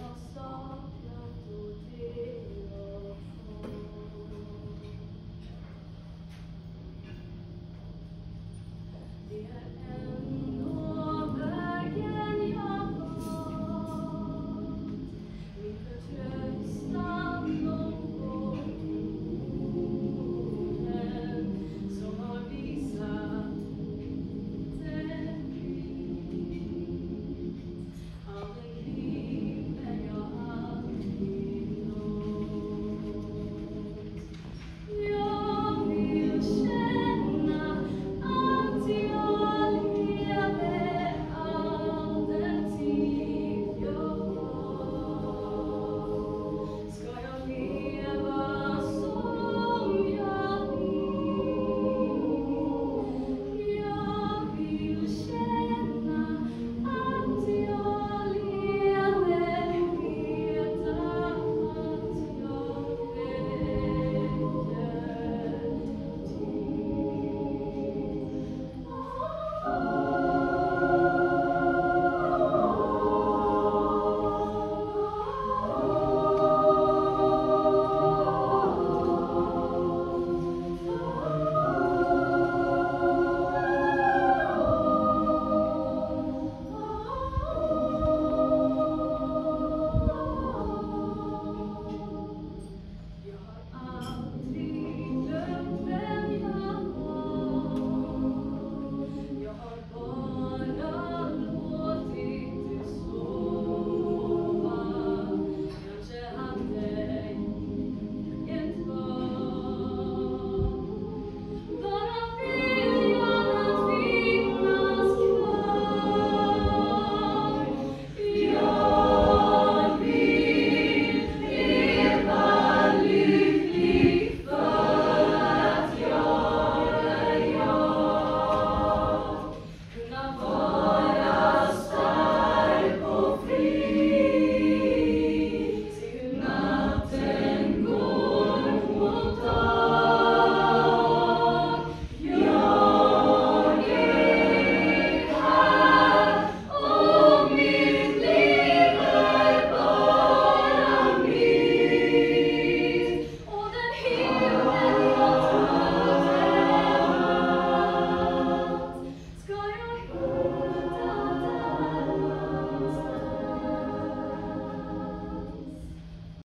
of stars.